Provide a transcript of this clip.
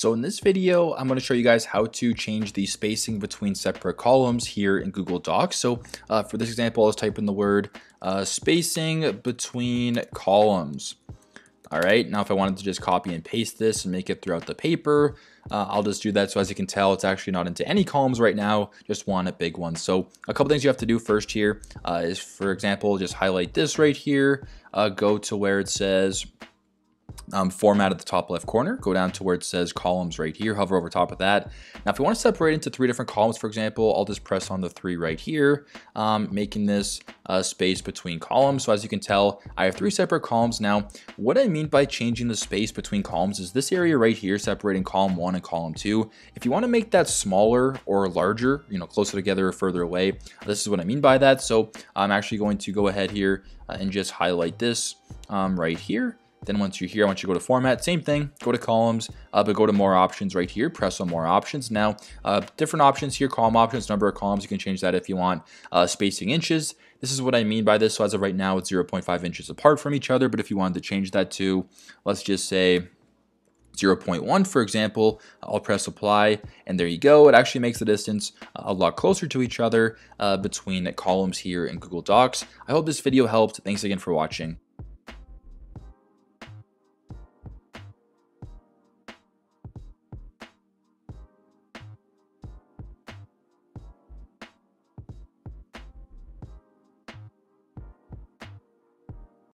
So in this video, I'm going to show you guys how to change the spacing between separate columns here in Google Docs. So uh, for this example, let's type in the word uh, spacing between columns. All right, now if I wanted to just copy and paste this and make it throughout the paper, uh, I'll just do that. So as you can tell, it's actually not into any columns right now, just one big one. So a couple things you have to do first here uh, is, for example, just highlight this right here, uh, go to where it says um, format at the top left corner, go down to where it says columns right here, hover over top of that. Now, if you want to separate into three different columns, for example, I'll just press on the three right here, um, making this uh, space between columns. So as you can tell, I have three separate columns. Now, what I mean by changing the space between columns is this area right here, separating column one and column two. If you want to make that smaller or larger, you know, closer together or further away, this is what I mean by that. So I'm actually going to go ahead here uh, and just highlight this um, right here. Then once you're here, I want you to go to format, same thing, go to columns, uh, but go to more options right here, press on more options. Now, uh, different options here, column options, number of columns, you can change that if you want. Uh, spacing inches, this is what I mean by this. So as of right now, it's 0.5 inches apart from each other, but if you wanted to change that to, let's just say 0.1 for example, I'll press apply and there you go. It actually makes the distance a lot closer to each other uh, between columns here in Google Docs. I hope this video helped. Thanks again for watching.